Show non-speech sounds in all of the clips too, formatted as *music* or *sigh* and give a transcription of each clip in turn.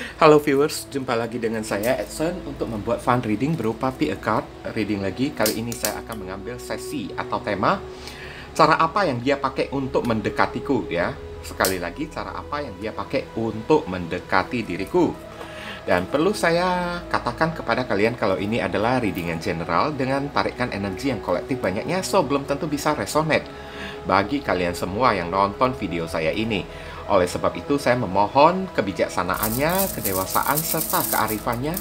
Halo viewers, jumpa lagi dengan saya Edson untuk membuat fun reading berupa pick a card reading lagi. Kali ini saya akan mengambil sesi atau tema cara apa yang dia pakai untuk mendekatiku ya. Sekali lagi cara apa yang dia pakai untuk mendekati diriku. Dan perlu saya katakan kepada kalian kalau ini adalah reading yang general dengan tarikan energi yang kolektif banyaknya so belum tentu bisa resonate bagi kalian semua yang nonton video saya ini. Oleh sebab itu, saya memohon kebijaksanaannya, kedewasaan, serta kearifannya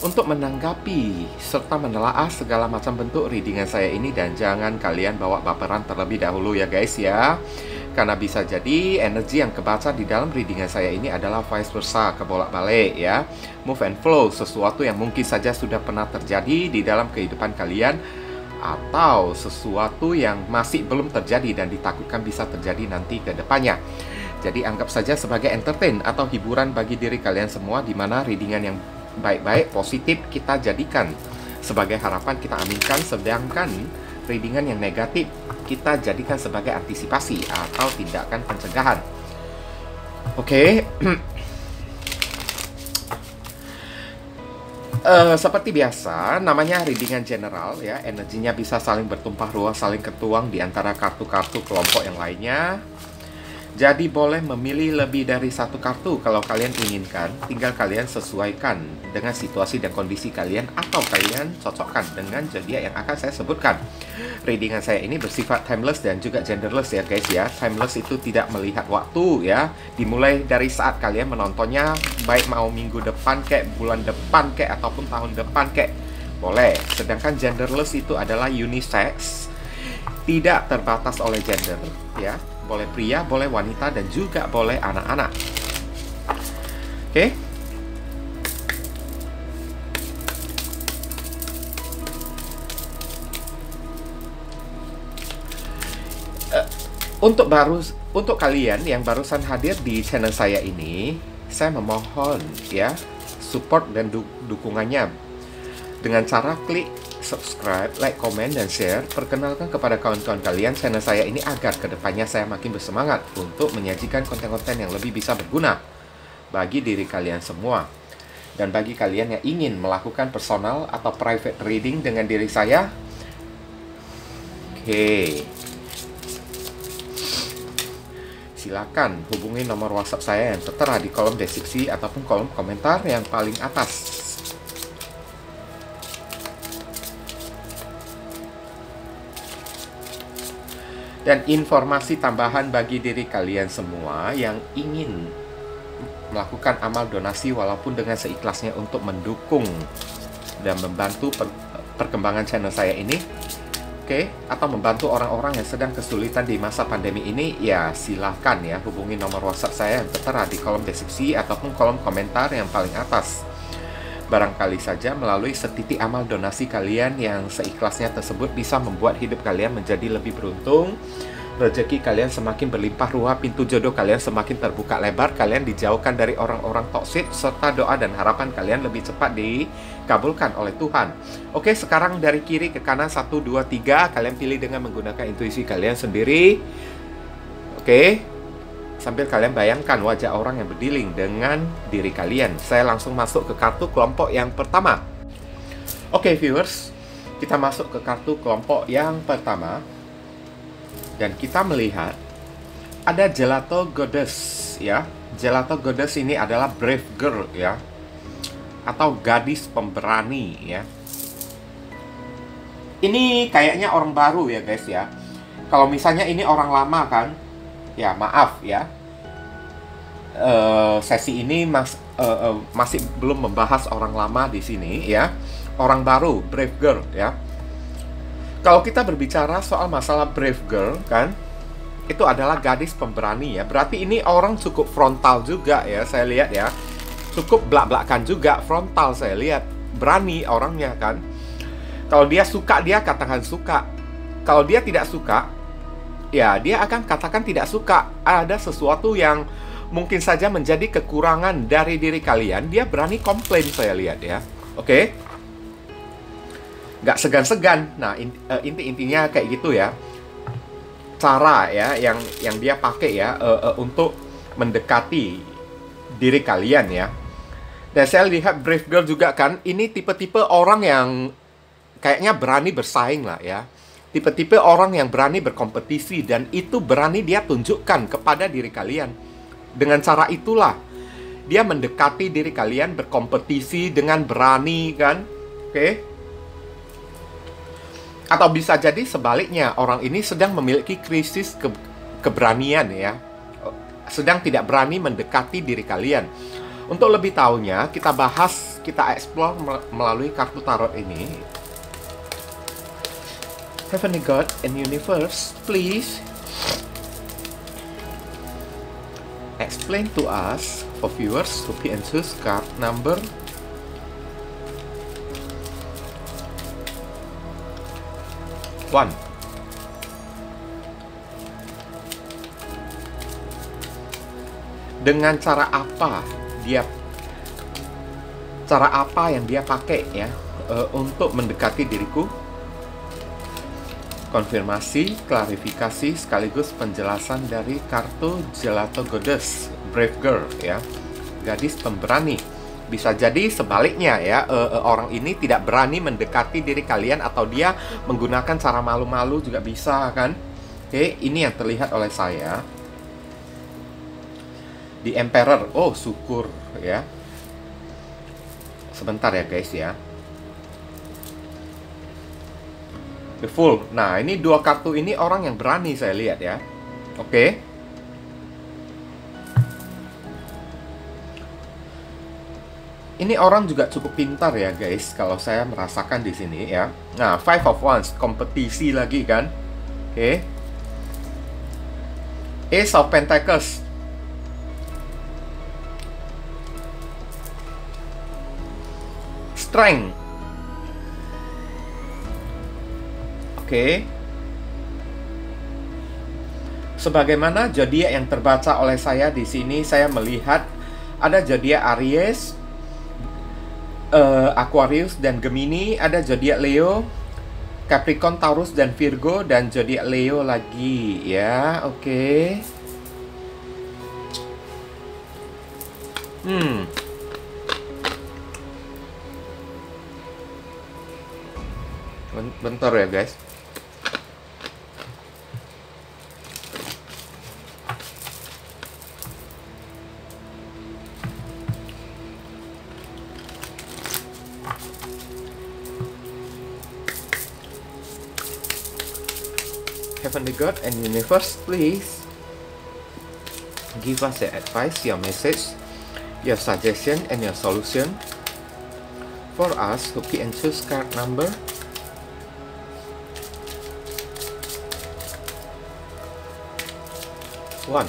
untuk menanggapi serta menelaah segala macam bentuk readingan saya ini dan jangan kalian bawa baperan terlebih dahulu ya guys ya. Karena bisa jadi energi yang kebaca di dalam readingan saya ini adalah vice versa, kebolak-balik ya. Move and flow, sesuatu yang mungkin saja sudah pernah terjadi di dalam kehidupan kalian atau sesuatu yang masih belum terjadi dan ditakutkan bisa terjadi nanti ke depannya. Jadi anggap saja sebagai entertain atau hiburan bagi diri kalian semua di mana readingan yang baik-baik, positif kita jadikan sebagai harapan kita aminkan sedangkan readingan yang negatif kita jadikan sebagai antisipasi atau tindakan pencegahan. Oke. Okay. *clears throat* Uh, seperti biasa, namanya readingan general ya, energinya bisa saling bertumpah ruah, saling ketuang di antara kartu-kartu kelompok yang lainnya. Jadi boleh memilih lebih dari satu kartu kalau kalian inginkan. Tinggal kalian sesuaikan dengan situasi dan kondisi kalian atau kalian cocokkan dengan zodiak yang akan saya sebutkan. Readingan saya ini bersifat timeless dan juga genderless ya guys ya. Timeless itu tidak melihat waktu ya. Dimulai dari saat kalian menontonnya baik mau minggu depan kek, bulan depan kek ataupun tahun depan kek. Boleh. Sedangkan genderless itu adalah unisex. Tidak terbatas oleh gender ya boleh pria, boleh wanita, dan juga boleh anak-anak. Oke. Okay. Uh, untuk baru untuk kalian yang barusan hadir di channel saya ini, saya memohon ya support dan du dukungannya dengan cara klik subscribe, like, komen, dan share. Perkenalkan kepada kawan-kawan kalian channel saya ini agar ke depannya saya makin bersemangat untuk menyajikan konten-konten yang lebih bisa berguna bagi diri kalian semua. Dan bagi kalian yang ingin melakukan personal atau private reading dengan diri saya, oke, okay. silakan hubungi nomor WhatsApp saya yang tertera di kolom deskripsi ataupun kolom komentar yang paling atas. Dan informasi tambahan bagi diri kalian semua yang ingin melakukan amal donasi walaupun dengan seikhlasnya untuk mendukung dan membantu per perkembangan channel saya ini oke okay? atau membantu orang-orang yang sedang kesulitan di masa pandemi ini ya silahkan ya hubungi nomor whatsapp saya yang tertera di kolom deskripsi ataupun kolom komentar yang paling atas Barangkali saja melalui setitik amal donasi kalian yang seikhlasnya tersebut bisa membuat hidup kalian menjadi lebih beruntung, rezeki kalian semakin berlimpah ruah, pintu jodoh kalian semakin terbuka lebar, kalian dijauhkan dari orang-orang toksik, serta doa dan harapan kalian lebih cepat dikabulkan oleh Tuhan. Oke, sekarang dari kiri ke kanan, 1, 2, 3, kalian pilih dengan menggunakan intuisi kalian sendiri. Oke, sambil kalian bayangkan wajah orang yang berdiling dengan diri kalian. Saya langsung masuk ke kartu kelompok yang pertama. Oke, okay, viewers, kita masuk ke kartu kelompok yang pertama. Dan kita melihat ada Gelato Goddess ya. Gelato Goddess ini adalah brave girl ya. Atau gadis pemberani ya. Ini kayaknya orang baru ya guys ya. Kalau misalnya ini orang lama kan, ya maaf ya uh, sesi ini mas uh, uh, masih belum membahas orang lama di sini ya. Orang baru brave girl ya. Kalau kita berbicara soal masalah brave girl kan itu adalah gadis pemberani ya. Berarti ini orang cukup frontal juga ya saya lihat ya. Cukup belak-belakan juga frontal saya lihat berani orangnya kan. Kalau dia suka dia katakan suka. Kalau dia tidak suka ya dia akan katakan tidak suka. Ada sesuatu yang mungkin saja menjadi kekurangan dari diri kalian dia berani komplain saya lihat ya oke okay? nggak segan-segan nah inti, uh, inti intinya kayak gitu ya cara ya yang yang dia pakai ya uh, uh, untuk mendekati diri kalian ya Dan saya lihat Brave Girl juga kan, ini tipe-tipe orang yang kayaknya berani bersaing lah ya. Tipe-tipe orang yang berani berkompetisi dan itu berani dia tunjukkan kepada diri kalian. Dengan cara itulah dia mendekati diri kalian berkompetisi dengan berani kan. Oke. Okay? Atau bisa jadi sebaliknya, orang ini sedang memiliki krisis ke keberanian ya. Sedang tidak berani mendekati diri kalian untuk lebih tahunya, kita bahas, kita explore melalui kartu tarot ini. Heavenly God and Universe, please explain to us, for viewers, who and choose card number one. Dengan cara apa dia cara apa yang dia pakai ya uh, untuk mendekati diriku konfirmasi, klarifikasi sekaligus penjelasan dari kartu Gelato Goddess Brave Girl ya gadis pemberani bisa jadi sebaliknya ya uh, uh, orang ini tidak berani mendekati diri kalian atau dia menggunakan cara malu-malu juga bisa kan oke ini yang terlihat oleh saya di Emperor. Oh, syukur ya. Sebentar ya guys ya. The Full. Nah, ini dua kartu ini orang yang berani saya lihat ya. Oke. Okay. Ini orang juga cukup pintar ya guys kalau saya merasakan di sini ya. Nah, Five of Wands kompetisi lagi kan. Oke. Okay. Ace of Pentacles strength. Oke. Sebagaimana zodiak yang terbaca oleh saya di sini, saya melihat ada zodiak Aries, uh, Aquarius dan Gemini, ada zodiak Leo, Capricorn, Taurus dan Virgo dan zodiak Leo lagi ya. Oke. Hmm. Bentar ya guys. Heavenly God and Universe, please give us your advice, your message, your suggestion, and your solution for us pick and choose card number one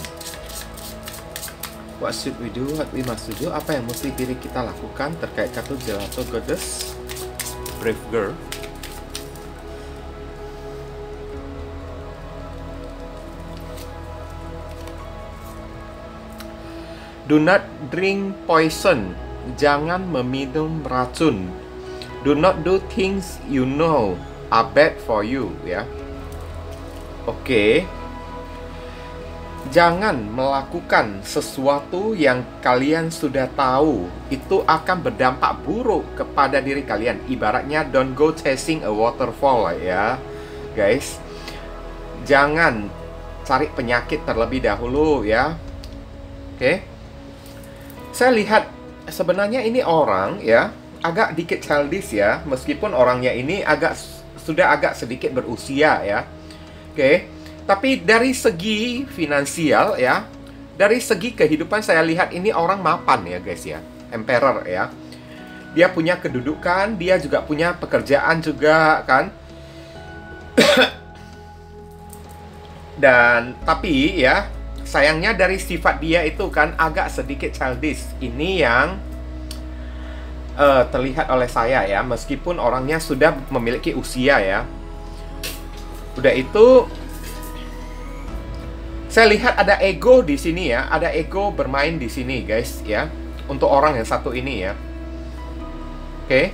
What should we do? What we must do? Apa yang mesti diri kita lakukan terkait kartu Gelato Goddess Brave Girl? Do not drink poison. Jangan meminum racun. Do not do things you know are bad for you, ya. Oke. Okay jangan melakukan sesuatu yang kalian sudah tahu itu akan berdampak buruk kepada diri kalian. Ibaratnya don't go chasing a waterfall ya, guys. Jangan cari penyakit terlebih dahulu ya. Oke. Saya lihat sebenarnya ini orang ya agak dikit childish ya, meskipun orangnya ini agak sudah agak sedikit berusia ya. Oke tapi dari segi finansial ya, dari segi kehidupan saya lihat ini orang mapan ya guys ya, emperor ya. Dia punya kedudukan, dia juga punya pekerjaan juga kan. *coughs* Dan tapi ya, sayangnya dari sifat dia itu kan agak sedikit childish. Ini yang uh, terlihat oleh saya ya, meskipun orangnya sudah memiliki usia ya. Udah itu saya lihat ada ego di sini ya, ada ego bermain di sini guys ya. Untuk orang yang satu ini ya. Oke. Okay.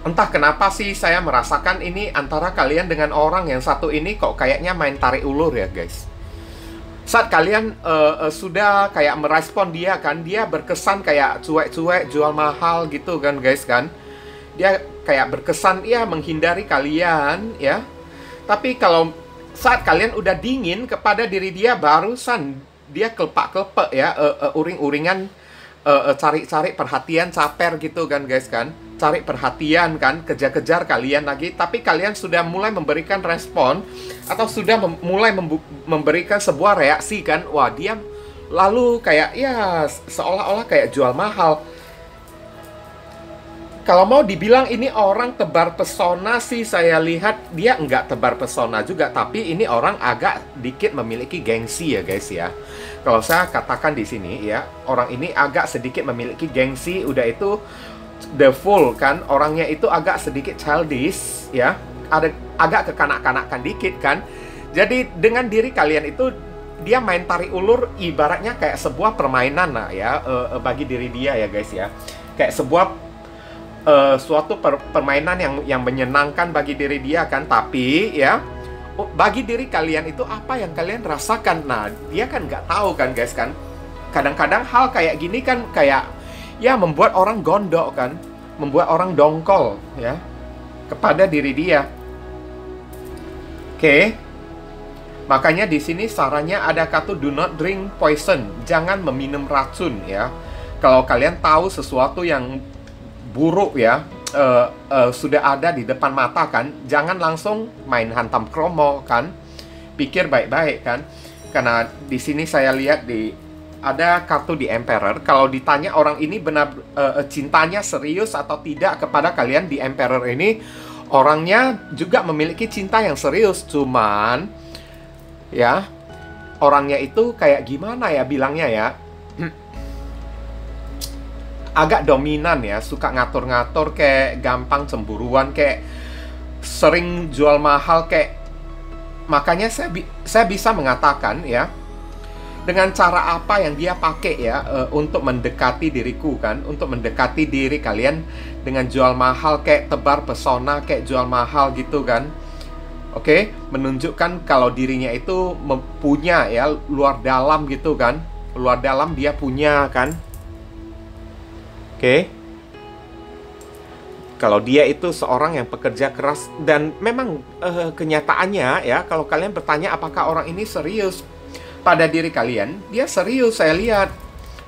Entah kenapa sih saya merasakan ini antara kalian dengan orang yang satu ini kok kayaknya main tarik ulur ya guys. Saat kalian uh, uh, sudah kayak merespon dia kan dia berkesan kayak cuek-cuek jual mahal gitu kan guys kan? Dia kayak berkesan ya menghindari kalian ya. Tapi kalau saat kalian udah dingin kepada diri dia barusan dia kelepak-kelepek ya uh, uh, uring-uringan uh, uh, cari-cari perhatian caper gitu kan guys kan cari perhatian kan kejar-kejar kalian lagi. Tapi kalian sudah mulai memberikan respon atau sudah mem mulai memberikan sebuah reaksi kan. Wah dia lalu kayak ya seolah-olah kayak jual mahal. Kalau mau dibilang ini orang tebar pesona sih saya lihat dia enggak tebar pesona juga tapi ini orang agak dikit memiliki gengsi ya guys ya. Kalau saya katakan di sini ya orang ini agak sedikit memiliki gengsi udah itu the full kan orangnya itu agak sedikit childish ya. Ada agak kekanak-kanakan dikit kan. Jadi dengan diri kalian itu dia main tarik ulur ibaratnya kayak sebuah permainan lah ya uh, bagi diri dia ya guys ya. Kayak sebuah uh, suatu per permainan yang yang menyenangkan bagi diri dia kan. Tapi ya bagi diri kalian itu apa yang kalian rasakan? Nah dia kan nggak tahu kan guys kan. Kadang-kadang hal kayak gini kan kayak ya membuat orang gondok kan? Membuat orang dongkol ya. Kepada diri dia. Oke. Makanya di sini sarannya ada kata do not drink poison. Jangan meminum racun ya. Kalau kalian tahu sesuatu yang buruk ya uh, uh, sudah ada di depan mata kan jangan langsung main hantam kromo kan. Pikir baik-baik kan. Karena di sini saya lihat di ada kartu di Emperor. Kalau ditanya orang ini benar uh, cintanya serius atau tidak kepada kalian di Emperor ini orangnya juga memiliki cinta yang serius. Cuman ya orangnya itu kayak gimana ya bilangnya ya? *clears throat* Agak dominan ya, suka ngatur-ngatur kayak gampang cemburuan kayak sering jual mahal kayak makanya saya bi saya bisa mengatakan ya dengan cara apa yang dia pakai ya uh, untuk mendekati diriku kan untuk mendekati diri kalian dengan jual mahal kayak tebar pesona kayak jual mahal gitu kan oke okay? menunjukkan kalau dirinya itu punya ya luar dalam gitu kan luar dalam dia punya kan okay? kalau dia itu seorang yang pekerja keras dan memang uh, kenyataannya ya kalau kalian bertanya apakah orang ini serius pada diri kalian dia serius saya lihat.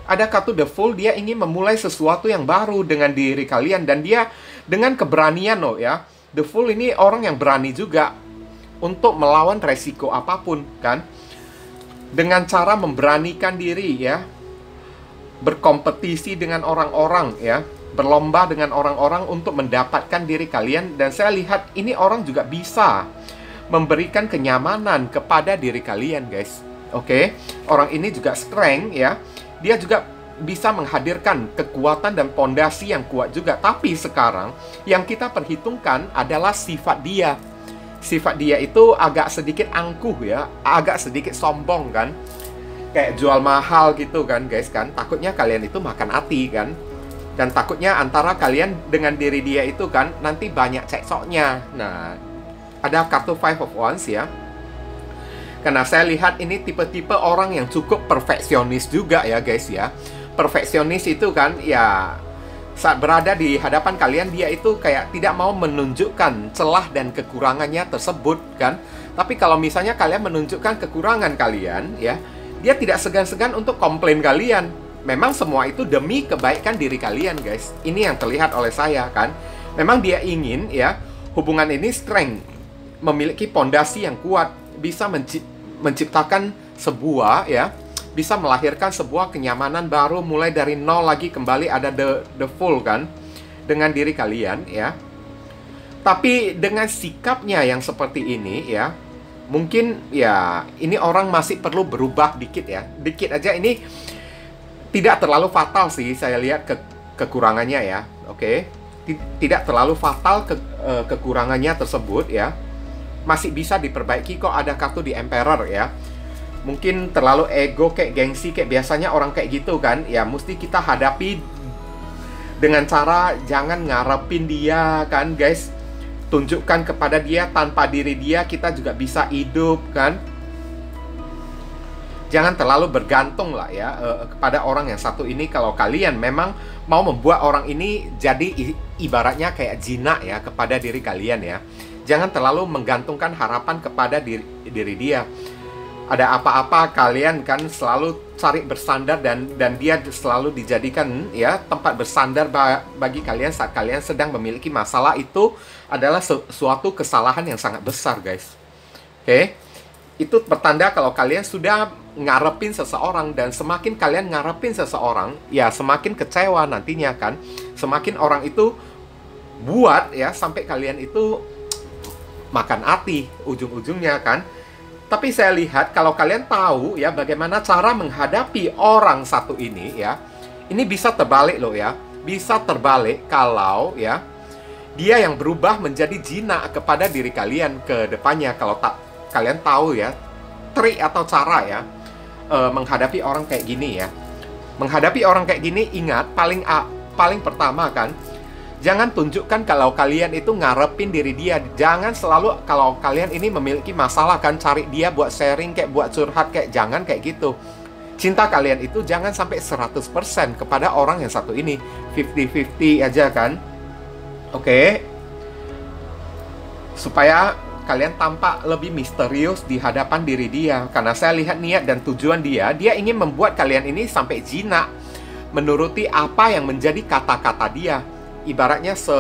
Ada kartu the fool dia ingin memulai sesuatu yang baru dengan diri kalian dan dia dengan keberanian loh ya. The fool ini orang yang berani juga untuk melawan resiko apa pun kan? Dengan cara memberanikan diri ya. Berkompetisi dengan orang-orang ya, berlomba dengan orang-orang untuk mendapatkan diri kalian dan saya lihat ini orang juga bisa memberikan kenyamanan kepada diri kalian, guys. Oke. Okay? Orang ini juga strength ya. Dia juga bisa menghadirkan kekuatan dan pondasi yang kuat juga. Tapi sekarang yang kita perhitungkan adalah sifat dia. Sifat dia itu agak sedikit angkuh ya, agak sedikit sombong kan kayak jual mahal gitu kan guys kan takutnya kalian itu makan hati kan dan takutnya antara kalian dengan diri dia itu kan nanti banyak cekcoknya nah ada kartu five of wands ya karena saya lihat ini tipe-tipe orang yang cukup perfeksionis juga ya guys ya perfeksionis itu kan ya saat berada di hadapan kalian dia itu kayak tidak mau menunjukkan celah dan kekurangannya tersebut kan tapi kalau misalnya kalian menunjukkan kekurangan kalian ya dia tidak segan-segan untuk komplain kalian. Memang semua itu demi kebaikan diri kalian, guys. Ini yang terlihat oleh saya kan. Memang dia ingin ya hubungan ini strength, memiliki pondasi yang kuat, bisa menciptakan sebuah ya, bisa melahirkan sebuah kenyamanan baru mulai dari nol lagi kembali ada the the full kan dengan diri kalian ya. Tapi dengan sikapnya yang seperti ini ya, mungkin ya ini orang masih perlu berubah dikit ya dikit aja ini tidak terlalu fatal sih saya lihat ke kekurangannya ya oke okay? tidak terlalu fatal ke uh, kekurangannya tersebut ya masih bisa diperbaiki kok ada kartu di emperor ya. Mungkin terlalu ego kayak gengsi kayak biasanya orang kayak gitu kan. Ya mesti kita hadapi dengan cara jangan ngarepin dia kan guys. Tunjukkan kepada dia tanpa diri dia kita juga bisa hidup kan. Jangan terlalu bergantung lah ya uh, kepada orang yang satu ini. Kalau kalian memang mau membuat orang ini jadi ibaratnya kayak jinak ya kepada diri kalian ya jangan terlalu menggantungkan harapan kepada diri, diri dia. Ada apa-apa kalian kan selalu cari bersandar dan dan dia selalu dijadikan ya tempat bersandar bagi kalian saat kalian sedang memiliki masalah itu adalah suatu kesalahan yang sangat besar guys. Oke? Okay? itu bertanda kalau kalian sudah ngarepin seseorang dan semakin kalian ngarepin seseorang ya semakin kecewa nantinya kan. Semakin orang itu buat ya sampai kalian itu makan hati ujung-ujungnya kan tapi saya lihat kalau kalian tahu ya bagaimana cara menghadapi orang satu ini ya, ini bisa terbalik loh ya. Bisa terbalik kalau ya dia yang berubah menjadi jinak kepada diri kalian ke depannya kalau tak kalian tahu ya trik atau cara ya e, menghadapi orang kayak gini ya. Menghadapi orang kayak gini ingat paling a, paling pertama kan Jangan tunjukkan kalau kalian itu ngarepin diri dia. Jangan selalu kalau kalian ini memiliki masalah kan cari dia buat sharing kayak buat curhat kayak jangan kayak gitu. Cinta kalian itu jangan sampai 100% kepada orang yang satu ini. 50-50 aja kan. Oke. Okay. Supaya kalian tampak lebih misterius di hadapan diri dia karena saya lihat niat dan tujuan dia dia ingin membuat kalian ini sampai jinak menuruti apa yang menjadi kata-kata dia ibaratnya se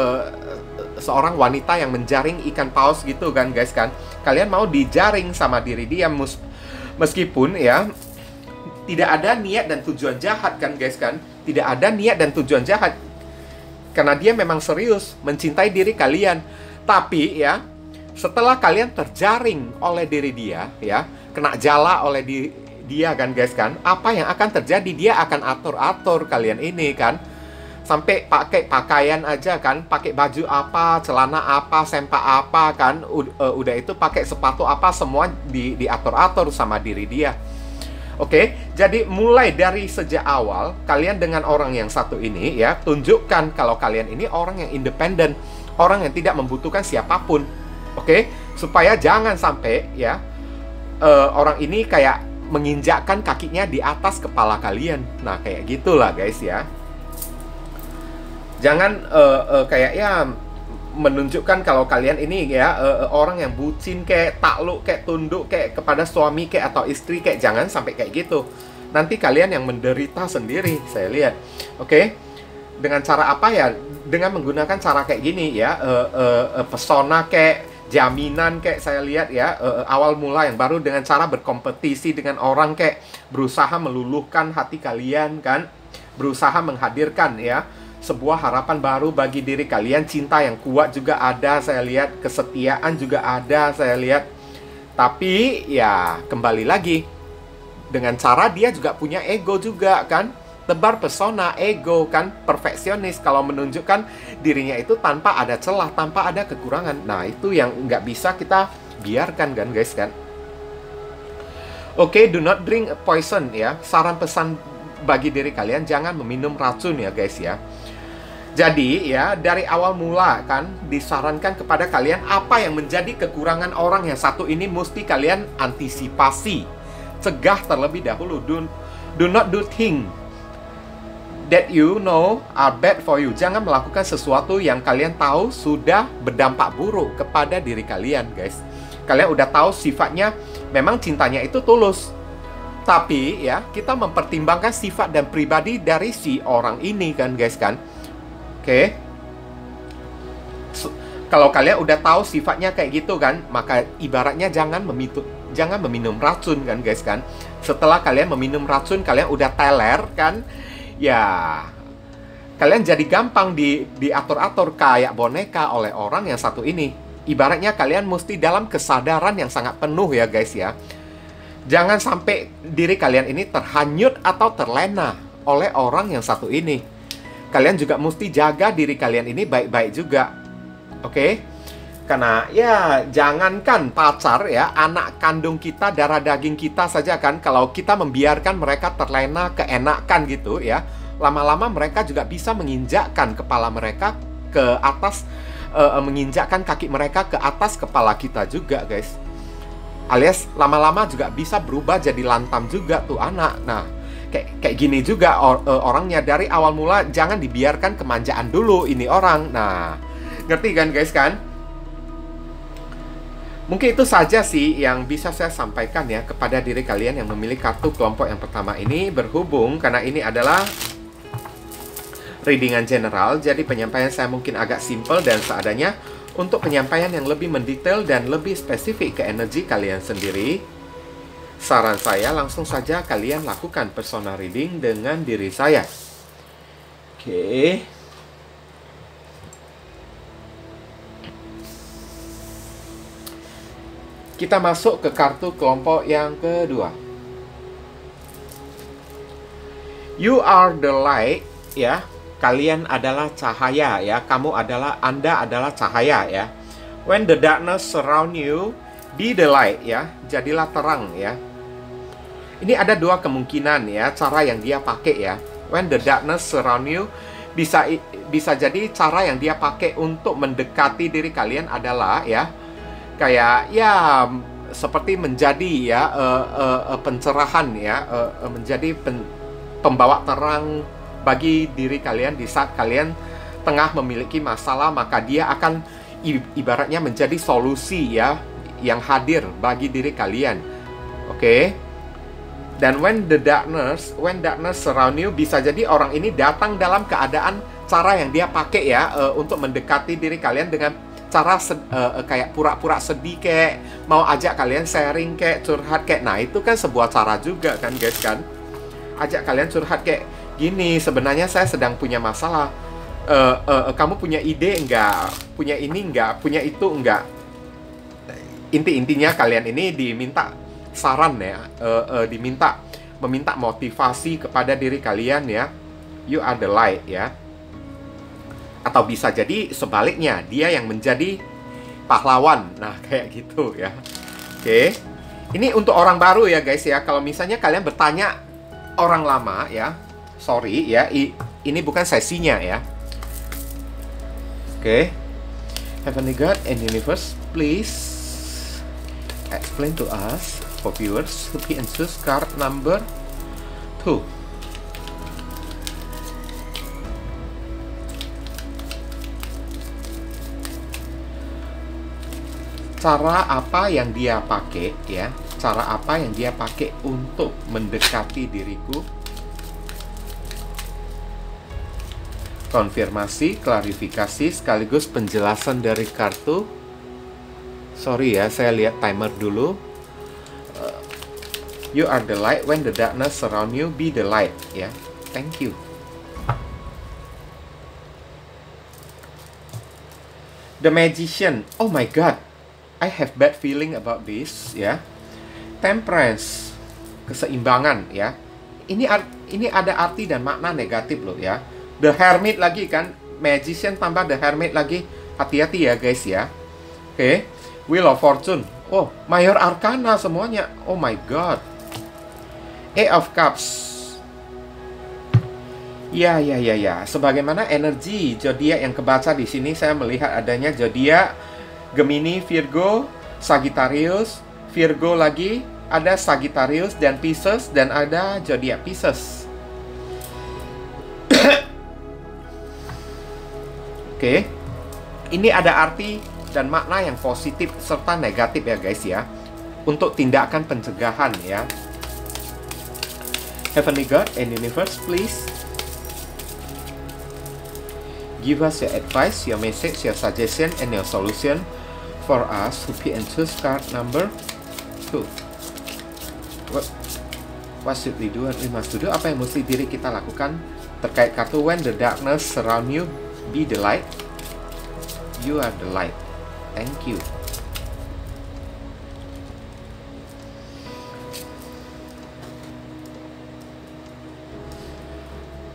seorang wanita yang menjaring ikan paus gitu kan guys kan? Kalian mau dijaring sama diri dia mus meskipun ya tidak ada niat dan tujuan jahat kan guys kan? Tidak ada niat dan tujuan jahat. Karena dia memang serius mencintai diri kalian. Tapi ya setelah kalian terjaring oleh diri dia ya kena jala oleh di, dia kan guys kan? Apa yang akan terjadi? Dia akan atur atur kalian ini kan sampai pakai pakaian aja kan pakai baju apa celana apa sempak apa kan udah, uh, udah itu pakai sepatu apa semua di diatur atur sama diri dia. Oke jadi mulai dari sejak awal kalian dengan orang yang satu ini ya tunjukkan kalau kalian ini orang yang independen orang yang tidak membutuhkan siapa pun. Oke supaya jangan sampai ya uh, orang ini kayak menginjakkan kakinya di atas kepala kalian. Nah kayak gitulah guys ya jangan uh, uh, kayak ya menunjukkan kalau kalian ini ya uh, orang yang bucin kayak takluk kayak tunduk kayak kepada suami kayak atau istri kayak jangan sampai kayak gitu. Nanti kalian yang menderita sendiri saya lihat. Oke? Okay? dengan cara apa ya? Dengan menggunakan cara kayak gini ya uh, uh, uh, pesona kayak jaminan kayak saya lihat ya uh, awal mula yang baru dengan cara berkompetisi dengan orang kayak berusaha meluluhkan hati kalian kan. Berusaha menghadirkan ya sebuah harapan baru bagi diri kalian. Cinta yang kuat juga ada, saya lihat. Kesetiaan juga ada, saya lihat. Tapi ya kembali lagi dengan cara dia juga punya ego juga kan. Tebar pesona, ego kan, perfeksionis kalau menunjukkan dirinya itu tanpa ada celah, tanpa ada kekurangan. Nah itu yang nggak bisa kita biarkan kan guys kan. Oke, okay, do not drink poison ya. Saran pesan bagi diri kalian jangan meminum racun ya guys ya. Jadi ya dari awal mula kan disarankan kepada kalian apa yang menjadi kekurangan orang yang satu ini mesti kalian antisipasi. Cegah terlebih dahulu. Do, do not do thing that you know are bad for you. Jangan melakukan sesuatu yang kalian tahu sudah berdampak buruk kepada diri kalian, guys. Kalian udah tahu sifatnya memang cintanya itu tulus. Tapi ya, kita mempertimbangkan sifat dan pribadi dari si orang ini kan, guys kan Oke. So, kalau kalian udah tahu sifatnya kayak gitu kan, maka ibaratnya jangan meminum jangan meminum racun kan guys kan. Setelah kalian meminum racun, kalian udah teler kan, ya kalian jadi gampang di diatur-atur kayak boneka oleh orang yang satu ini. Ibaratnya kalian mesti dalam kesadaran yang sangat penuh ya guys ya. Jangan sampai diri kalian ini terhanyut atau terlena oleh orang yang satu ini kalian juga mesti jaga diri kalian ini baik-baik juga. Oke? Okay? Karena ya jangankan pacar ya, anak kandung kita, darah daging kita saja kan kalau kita membiarkan mereka terlena keenakan gitu ya, lama-lama mereka juga bisa menginjakkan kepala mereka ke atas uh, menginjakkan kaki mereka ke atas kepala kita juga, guys. alias lama-lama juga bisa berubah jadi lantam juga tuh anak nah kayak kayak gini juga or, uh, orangnya. Dari awal mula jangan dibiarkan kemanjaan dulu ini orang. Nah ngerti kan guys kan? Mungkin itu saja sih yang bisa saya sampaikan ya kepada diri kalian yang memilih kartu kelompok yang pertama ini. Berhubung karena ini adalah readingan general jadi penyampaian saya mungkin agak simple dan seadanya untuk penyampaian yang lebih mendetail dan lebih spesifik ke energi kalian sendiri saran saya langsung saja kalian lakukan personal reading dengan diri saya oke. Kita masuk ke kartu kelompok yang kedua. You are the light, ya. Kalian adalah cahaya, ya. Kamu adalah Anda adalah cahaya, ya. When the darkness surround you, be the light, ya. Jadilah terang, ya. Ini ada dua kemungkinan, ya. Cara yang dia pakai, ya. When the darkness surround you, bisa bisa jadi cara yang dia pakai untuk mendekati diri kalian adalah, ya kayak ya seperti menjadi ya uh, uh, uh, pencerahan ya uh, uh, menjadi pen, pembawa terang bagi diri kalian di saat kalian tengah memiliki masalah maka dia akan ibaratnya menjadi solusi ya yang hadir bagi diri kalian oke okay? Dan when the darkness when darkness surround you bisa jadi orang ini datang dalam keadaan cara yang dia pakai ya uh, untuk mendekati diri kalian dengan cara uh, kayak pura-pura sedih kayak mau ajak kalian sharing kayak curhat kayak nah itu kan sebuah cara juga kan guys kan? Ajak kalian curhat kayak gini sebenarnya saya sedang punya masalah. Uh, uh, kamu punya ide enggak punya ini enggak punya itu enggak inti-intinya kalian ini diminta saran ya uh, uh, diminta meminta motivasi kepada diri kalian ya you are the light ya atau bisa jadi sebaliknya, dia yang menjadi pahlawan. Nah, *laughs* kayak gitu ya. Oke. Ini untuk orang baru ya guys ya. Kalau misalnya kalian bertanya orang lama ya, sorry ya, ini bukan sesinya ya. Oke. Heavenly God and Universe, please explain to us for viewers who be choose card number 2. cara apa yang dia pakai ya? Cara apa yang dia pakai untuk mendekati diriku? Konfirmasi klarifikasi sekaligus penjelasan dari kartu. Sorry ya saya lihat timer dulu you are the light when the darkness surround you be the light ya thank you the magician oh my god I have bad feeling about this ya. Temperance, keseimbangan ya. Ini ini ada arti dan makna negatif loh ya. The Hermit lagi kan, Magician tambah The Hermit lagi. Hati-hati ya guys ya. Oke, okay. Wheel of Fortune. Oh, Mayor Arcana semuanya. Oh my god. Eight of Cups. Ya, ya, ya, ya. Sebagaimana energi zodiak yang kebaca di sini, saya melihat adanya zodiak Gemini, Virgo, Sagittarius, Virgo lagi, ada Sagittarius dan Pisces dan ada zodiak Pisces. *coughs* Oke. Okay. Ini ada arti dan makna yang positif serta negatif ya guys ya. Untuk tindakan pencegahan ya. Heavenly God and Universe, please give us your advice, your message, your suggestion, and your solution for us to be and choose card number two. What, what should we do and we must do? Apa yang mesti diri kita lakukan terkait kartu when the darkness surround you, be the light. You are the light. Thank you.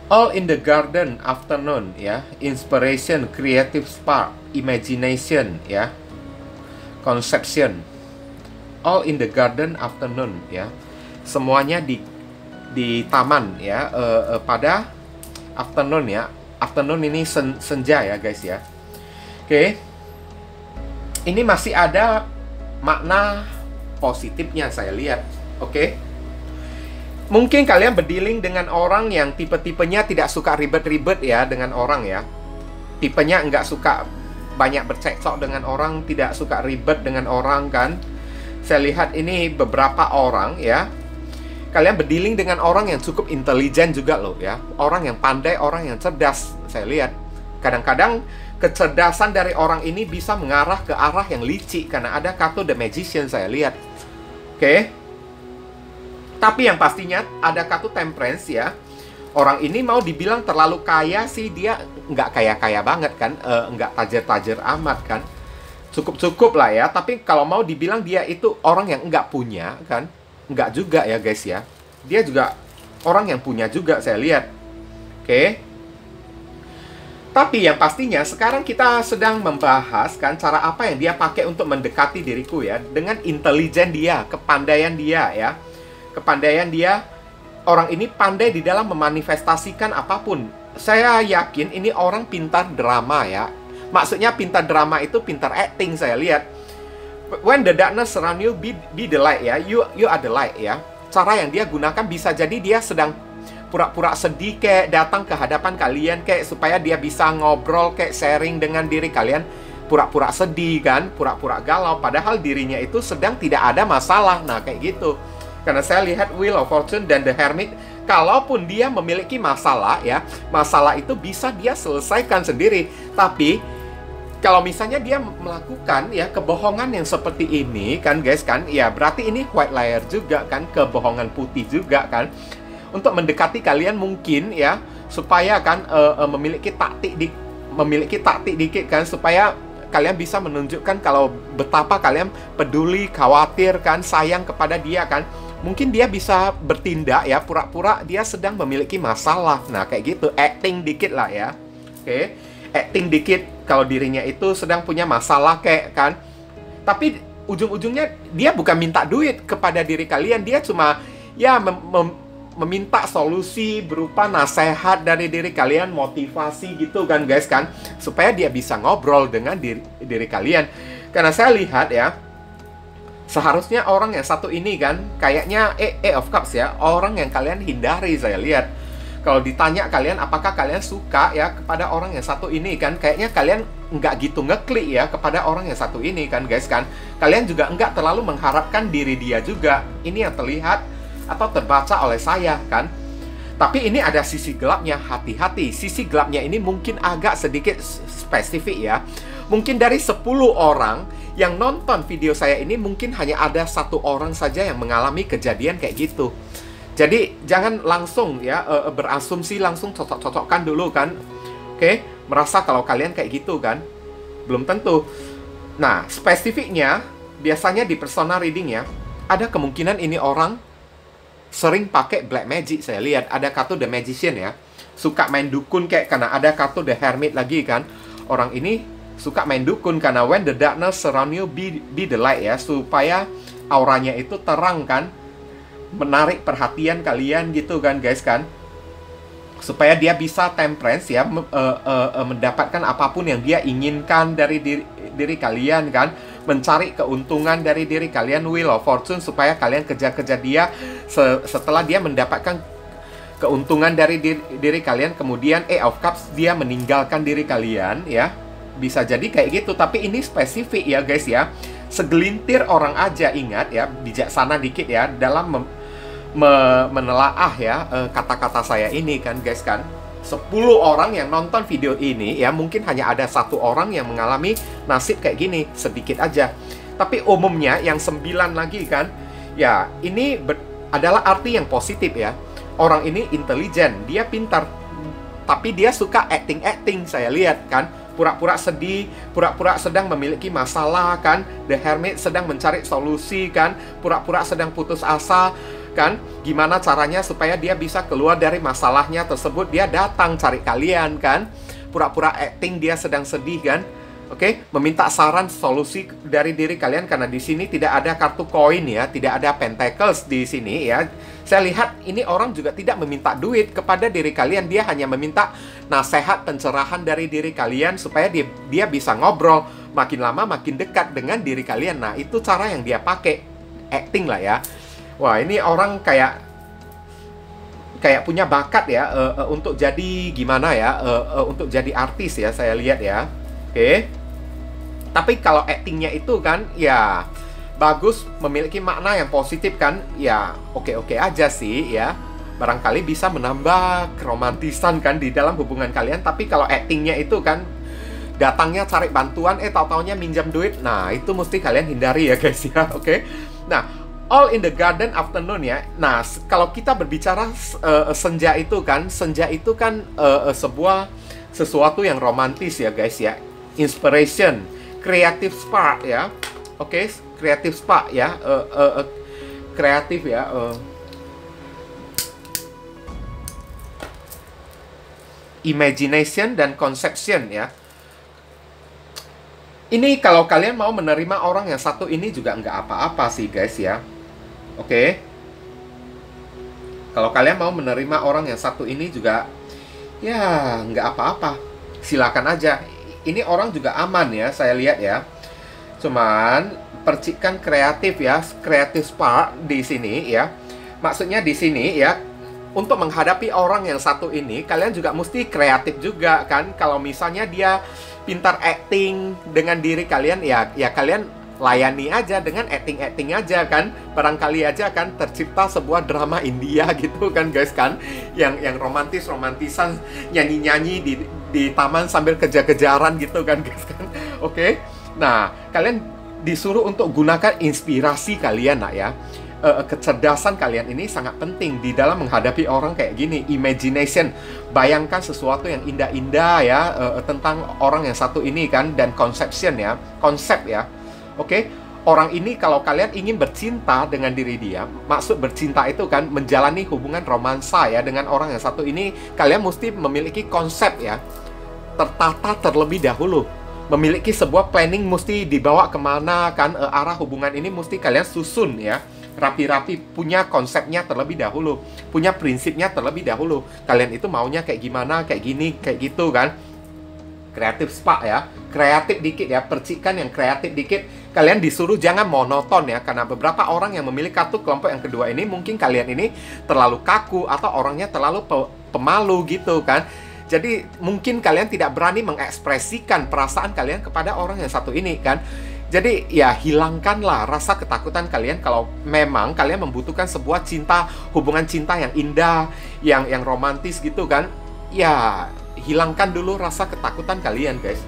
All in the garden afternoon ya, inspiration, creative spark, imagination ya, conception all in the garden afternoon ya semuanya di di taman ya uh, uh, pada afternoon ya afternoon ini sen, senja ya guys ya oke okay. ini masih ada makna positifnya saya lihat. Oke. Okay? Mungkin kalian berdealing dengan orang yang tipe-tipenya tidak suka ribet-ribet ya dengan orang ya. Tipenya nggak suka banyak bercekcok dengan orang, tidak suka ribet dengan orang kan. Saya lihat ini beberapa orang ya. Kalian berdealing dengan orang yang cukup intelijen juga loh ya. Orang yang pandai, orang yang cerdas. Saya lihat kadang-kadang kecerdasan dari orang ini bisa mengarah ke arah yang licik karena ada kartu The Magician saya lihat. Oke. Okay? Tapi yang pastinya ada kartu temperance ya. Orang ini mau dibilang terlalu kaya sih dia nggak kaya-kaya banget kan, e, nggak tajir-tajir amat kan. Cukup-cukup lah ya. Tapi kalau mau dibilang dia itu orang yang nggak punya kan, nggak juga ya guys ya. Dia juga orang yang punya juga saya lihat. Oke. Okay? Tapi yang pastinya sekarang kita sedang membahas kan cara apa yang dia pakai untuk mendekati diriku ya dengan intelijen dia, kepandaian dia ya kepandaian dia orang ini pandai di dalam memanifestasikan apa pun. Saya yakin ini orang pintar drama ya. Maksudnya pintar drama itu pintar acting saya lihat. When the darkness surround you, be, be the light ya. You you are the light ya. Cara yang dia gunakan bisa jadi dia sedang pura-pura sedih kayak datang ke hadapan kalian kayak supaya dia bisa ngobrol kayak sharing dengan diri kalian pura-pura sedih kan, pura-pura galau padahal dirinya itu sedang tidak ada masalah. Nah, kayak gitu. Karena saya lihat Wheel of Fortune dan The Hermit, kalaupun dia memiliki masalah ya, masalah itu bisa dia selesaikan sendiri. Tapi kalau misalnya dia melakukan ya kebohongan yang seperti ini kan guys kan, ya berarti ini white liar juga kan, kebohongan putih juga kan. Untuk mendekati kalian mungkin ya supaya kan uh, uh, memiliki taktik di memiliki taktik dikit kan supaya kalian bisa menunjukkan kalau betapa kalian peduli, khawatir kan, sayang kepada dia kan mungkin dia bisa bertindak ya pura-pura dia sedang memiliki masalah. Nah kayak gitu. Acting dikit lah ya. Oke. Okay? acting dikit kalau dirinya itu sedang punya masalah kayak kan. Tapi ujung-ujungnya dia bukan minta duit kepada diri kalian. Dia cuma ya mem mem meminta solusi berupa nasihat dari diri kalian, motivasi gitu kan guys kan, supaya dia bisa ngobrol dengan diri, diri kalian. Karena saya lihat ya, seharusnya orang yang satu ini kan kayaknya E, e of Cups ya orang yang kalian hindari saya lihat. Kalau ditanya kalian apakah kalian suka ya kepada orang yang satu ini kan? Kayaknya kalian nggak gitu ngeklik ya kepada orang yang satu ini kan guys kan? Kalian juga nggak terlalu mengharapkan diri dia juga. Ini yang terlihat atau terbaca oleh saya kan? Tapi ini ada sisi gelapnya hati-hati. Sisi gelapnya ini mungkin agak sedikit spesifik ya. Mungkin dari 10 orang yang nonton video saya ini mungkin hanya ada satu orang saja yang mengalami kejadian kayak gitu. Jadi jangan langsung ya uh, berasumsi langsung cocok-cocokkan dulu kan. Oke, okay? merasa kalau kalian kayak gitu kan. Belum tentu. Nah, spesifiknya biasanya di personal reading ya, ada kemungkinan ini orang sering pakai black magic saya lihat ada kartu the magician ya suka main dukun kayak karena ada kartu the hermit lagi kan orang ini suka main dukun karena when the darkness surround you be, be the light ya. Supaya auranya itu terang kan. Menarik perhatian kalian gitu kan guys kan. Supaya dia bisa temperance ya uh, uh, uh, mendapatkan apa pun yang dia inginkan dari diri, diri kalian kan. Mencari keuntungan dari diri kalian wheel of fortune supaya kalian kejar-kejar dia se setelah dia mendapatkan keuntungan dari diri, diri kalian. Kemudian A of cups dia meninggalkan diri kalian ya bisa jadi kayak gitu. Tapi ini spesifik ya guys ya. Segelintir orang aja ingat ya bijaksana dikit ya dalam me me menelaah ya eh, kata-kata saya ini kan guys kan. 10 orang yang nonton video ini ya mungkin hanya ada satu orang yang mengalami nasib kayak gini sedikit aja. Tapi umumnya yang sembilan lagi kan ya ini adalah arti yang positif ya. Orang ini intelijen dia pintar tapi dia suka acting-acting saya lihat kan pura-pura sedih, pura-pura sedang memiliki masalah kan, The Hermit sedang mencari solusi kan, pura-pura sedang putus asa kan, gimana caranya supaya dia bisa keluar dari masalahnya tersebut, dia datang cari kalian kan, pura-pura acting dia sedang sedih kan, Oke, okay? meminta saran solusi dari diri kalian karena di sini tidak ada kartu koin ya, tidak ada pentacles di sini ya. Saya lihat ini orang juga tidak meminta duit kepada diri kalian, dia hanya meminta nasihat pencerahan dari diri kalian supaya dia dia bisa ngobrol makin lama makin dekat dengan diri kalian. Nah, itu cara yang dia pakai. acting lah ya. Wah, ini orang kayak kayak punya bakat ya uh, uh, untuk jadi gimana ya uh, uh, untuk jadi artis ya saya lihat ya oke okay. tapi kalau actingnya itu kan ya bagus memiliki makna yang positif kan ya oke oke aja sih ya barangkali bisa menambah keromantisan kan di dalam hubungan kalian tapi kalau actingnya itu kan datangnya cari bantuan eh tau taunya minjam duit nah itu mesti kalian hindari ya guys ya *laughs* oke okay? nah All in the Garden Afternoon ya. Nah, kalau kita berbicara uh, senja itu kan, senja itu kan uh, uh, sebuah sesuatu yang romantis ya guys ya. Inspiration, creative spark ya. Oke, okay? creative spark ya. Uh, uh, uh, kreatif ya. Uh. Imagination dan conception ya. Ini kalau kalian mau menerima orang yang satu ini juga nggak apa-apa sih guys ya Oke. Okay? Kalau kalian mau menerima orang yang satu ini juga, ya nggak apa-apa. Silakan aja. Ini orang juga aman ya, saya lihat ya. Cuman percikan kreatif ya, kreatif spark di sini ya. Maksudnya di sini ya, untuk menghadapi orang yang satu ini, kalian juga mesti kreatif juga kan. Kalau misalnya dia pintar acting dengan diri kalian, ya ya kalian layani aja dengan acting-acting aja kan barangkali aja kan tercipta sebuah drama India *laughs* gitu kan guys kan yang yang romantis romantisan nyanyi nyanyi di di taman sambil kejar-kejaran gitu kan guys *laughs* kan oke okay? nah kalian disuruh untuk gunakan inspirasi kalian nak ya uh, kecerdasan kalian ini sangat penting di dalam menghadapi orang kayak gini. Imagination, bayangkan sesuatu yang indah-indah ya uh, tentang orang yang satu ini kan dan conception ya, konsep ya. Oke, okay? Orang ini kalau kalian ingin bercinta dengan diri dia, maksud bercinta itu kan menjalani hubungan romansa ya dengan orang yang satu ini, kalian mesti memiliki konsep ya, tertata terlebih dahulu. Memiliki sebuah planning mesti dibawa ke mana kan e, arah hubungan ini mesti kalian susun ya. Rapi-rapi punya konsepnya terlebih dahulu punya prinsipnya terlebih dahulu. Kalian itu maunya kayak gimana kayak gini kayak gitu kan. Kreatif spa ya. Kreatif dikit ya percikan yang kreatif dikit kalian disuruh jangan monoton ya karena beberapa orang yang memilih kartu kelompok yang kedua ini mungkin kalian ini terlalu kaku atau orangnya terlalu pe pemalu gitu kan jadi mungkin kalian tidak berani mengekspresikan perasaan kalian kepada orang yang satu ini kan jadi ya hilangkanlah rasa ketakutan kalian kalau memang kalian membutuhkan sebuah cinta, hubungan cinta yang indah, yang yang romantis gitu kan. Ya hilangkan dulu rasa ketakutan kalian, guys.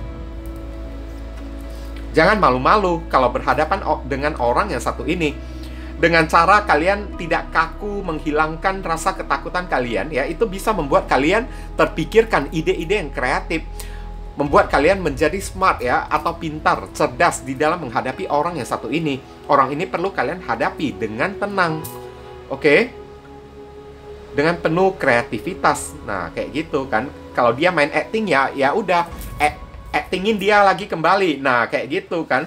Jangan malu-malu kalau berhadapan dengan orang yang satu ini. Dengan cara kalian tidak kaku menghilangkan rasa ketakutan kalian, ya itu bisa membuat kalian terpikirkan ide-ide yang kreatif, membuat kalian menjadi smart ya atau pintar, cerdas di dalam menghadapi orang yang satu ini. Orang ini perlu kalian hadapi dengan tenang. Oke? Okay? Dengan penuh kreativitas. Nah, kayak gitu kan kalau dia main acting ya ya udah actingin dia lagi kembali. Nah kayak gitu kan.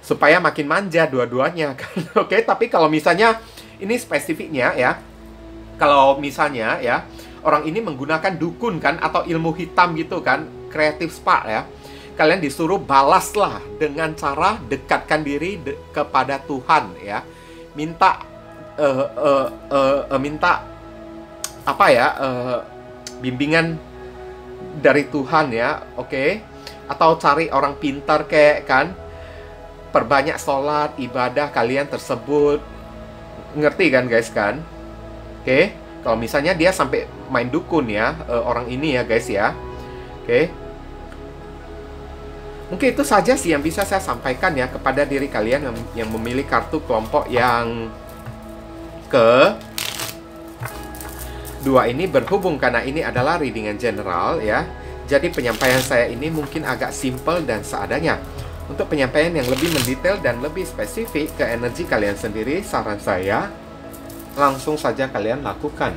Supaya makin manja dua-duanya *laughs* kan. Oke okay? tapi kalau misalnya ini spesifiknya ya. Kalau misalnya ya orang ini menggunakan dukun kan atau ilmu hitam gitu kan kreatif spark ya. Kalian disuruh balaslah dengan cara dekatkan diri de kepada Tuhan ya. Minta uh, uh, uh, uh, minta apa ya uh, bimbingan dari Tuhan ya, oke? Okay? Atau cari orang pintar kayak kan, perbanyak sholat, ibadah kalian tersebut, ngerti kan guys kan? Oke, okay? kalau misalnya dia sampai main dukun ya, uh, orang ini ya guys ya, oke? Okay? Mungkin itu saja sih yang bisa saya sampaikan ya kepada diri kalian yang, yang memilih kartu kelompok yang ke dua ini berhubung karena ini adalah readingan general ya. Jadi penyampaian saya ini mungkin agak simple dan seadanya. Untuk penyampaian yang lebih mendetail dan lebih spesifik ke energi kalian sendiri, saran saya langsung saja kalian lakukan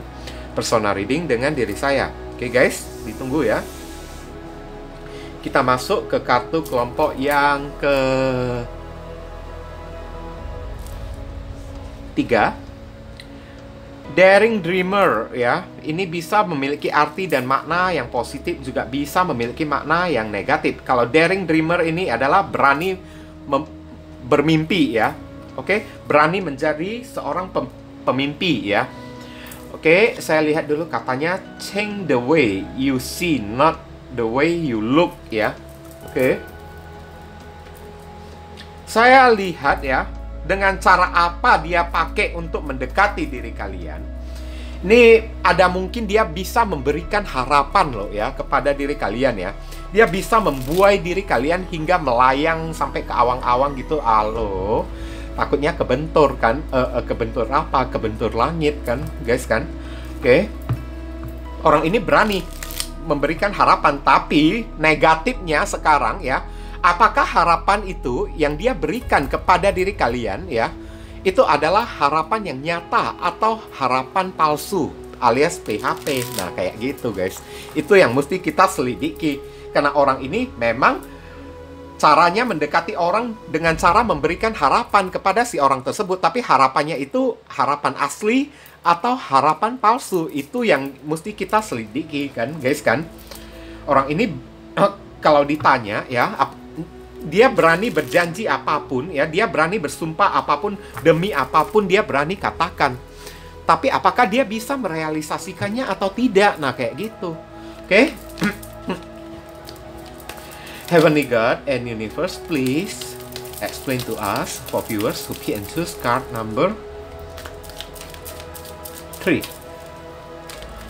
personal reading dengan diri saya. Oke guys, ditunggu ya. Kita masuk ke kartu kelompok yang ke tiga Daring dreamer ya, ini bisa memiliki arti dan makna yang positif juga bisa memiliki makna yang negatif. Kalau daring dreamer ini adalah berani bermimpi ya, Oke, berani menjadi seorang pem pemimpi ya. Oke, saya lihat dulu katanya change the way you see, not the way you look ya. Oke. Saya lihat ya, dengan cara apa dia pakai untuk mendekati diri kalian. Ini ada mungkin dia bisa memberikan harapan loh ya kepada diri kalian ya. Dia bisa membuai diri kalian hingga melayang sampai ke awang-awang gitu. Halo takutnya kebentur kan uh, uh, kebentur apa kebentur langit kan guys kan oke okay. orang ini berani memberikan harapan tapi negatifnya sekarang ya apakah harapan itu yang dia berikan kepada diri kalian ya itu adalah harapan yang nyata atau harapan palsu alias PHP nah kayak gitu guys. Itu yang mesti kita selidiki. Karena orang ini memang caranya mendekati orang dengan cara memberikan harapan kepada si orang tersebut. Tapi harapannya itu harapan asli atau harapan palsu? Itu yang mesti kita selidiki kan guys kan? Orang ini *clears throat* kalau ditanya ya dia berani berjanji apa pun ya dia berani bersumpah apa pun demi apa pun dia berani katakan tapi apakah dia bisa merealisasikannya atau tidak nah kayak gitu oke okay? *laughs* Heavenly God and Universe, please explain to us for viewers who and choose card number 3.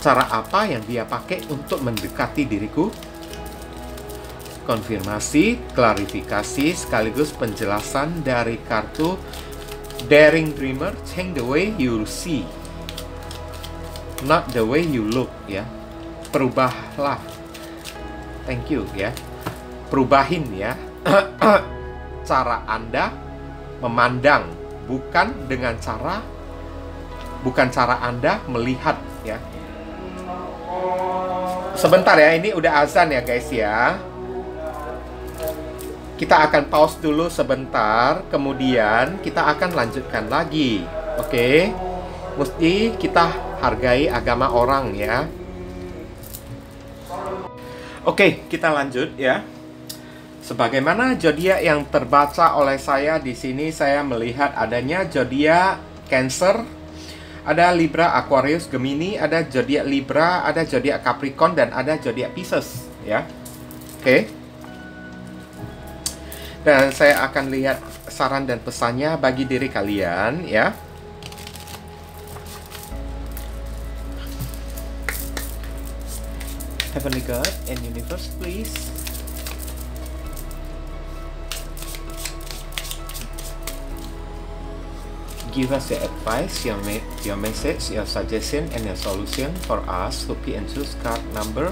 Cara apa yang dia pakai untuk mendekati diriku? Konfirmasi, klarifikasi, sekaligus penjelasan dari kartu Daring Dreamer, change the way you see, not the way you look, ya. Perubahlah. Thank you, ya perubahin ya *clears throat* cara Anda memandang bukan dengan cara bukan cara Anda melihat ya. Sebentar ya, ini udah azan ya guys ya. Kita akan pause dulu sebentar, kemudian kita akan lanjutkan lagi. Oke. Mesti kita hargai agama orang ya. Oke, kita lanjut ya. Sebagaimana zodiak yang terbaca oleh saya di sini, saya melihat adanya zodiak Cancer, ada Libra, Aquarius, Gemini, ada zodiak Libra, ada zodiak Capricorn dan ada zodiak Pisces, ya. Oke. Okay. Dan saya akan lihat saran dan pesannya bagi diri kalian, ya. Heavenly God and Universe, please. give us your advice, your, your message, your suggestion, and your solution for us be and choose card number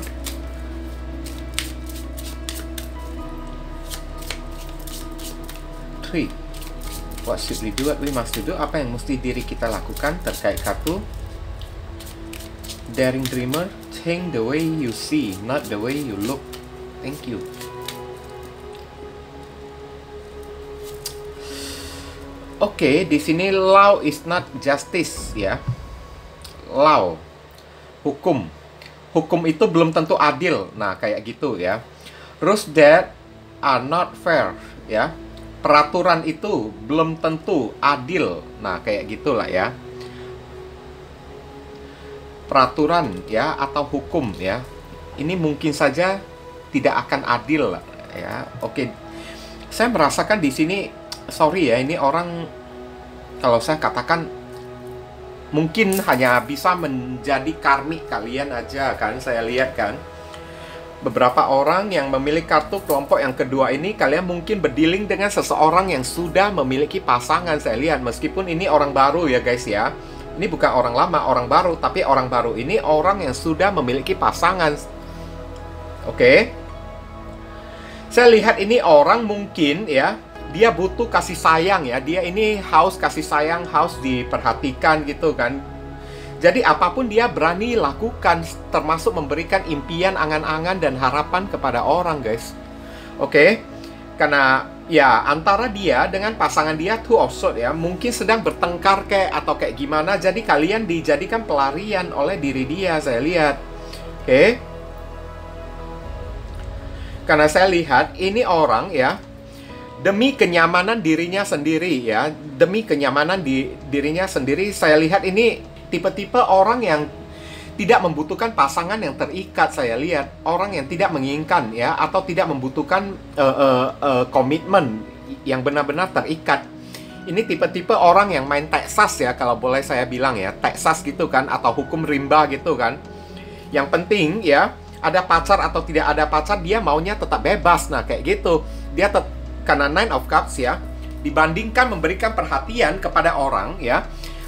three. What should we do? What we must do? Apa yang mesti diri kita lakukan terkait kartu Daring Dreamer? Change the way you see, not the way you look. Thank you. Oke, okay, di sini law is not justice ya. Law, hukum. Hukum itu belum tentu adil. Nah, kayak gitu ya. Rules that are not fair ya. Peraturan itu belum tentu adil. Nah, kayak gitulah ya. Peraturan ya atau hukum ya. Ini mungkin saja tidak akan adil ya. Oke. Saya merasakan di sini sorry ya ini orang kalau saya katakan mungkin hanya bisa menjadi karmi kalian aja kan saya lihat kan beberapa orang yang memiliki kartu kelompok yang kedua ini kalian mungkin berdealing dengan seseorang yang sudah memiliki pasangan saya lihat meskipun ini orang baru ya guys ya ini bukan orang lama orang baru tapi orang baru ini orang yang sudah memiliki pasangan oke okay? saya lihat ini orang mungkin ya dia butuh kasih sayang ya. Dia ini haus kasih sayang, haus diperhatikan gitu kan. Jadi apa pun dia berani lakukan termasuk memberikan impian, angan-angan dan harapan kepada orang, guys. Oke. Okay? Karena ya antara dia dengan pasangan dia tuh offset ya, mungkin sedang bertengkar kayak atau kayak gimana. Jadi kalian dijadikan pelarian oleh diri dia, saya lihat. Oke. Okay? Karena saya lihat ini orang ya demi kenyamanan dirinya sendiri ya demi kenyamanan di dirinya sendiri saya lihat ini tipe-tipe orang yang tidak membutuhkan pasangan yang terikat saya lihat. Orang yang tidak menginginkan ya atau tidak membutuhkan uh, uh, uh, komitmen yang benar-benar terikat. Ini tipe-tipe orang yang main Texas ya kalau boleh saya bilang ya. Texas gitu kan atau hukum rimba gitu kan. Yang penting ya ada pacar atau tidak ada pacar dia maunya tetap bebas. Nah kayak gitu. Dia karena Nine of Cups ya, dibandingkan memberikan perhatian kepada orang ya,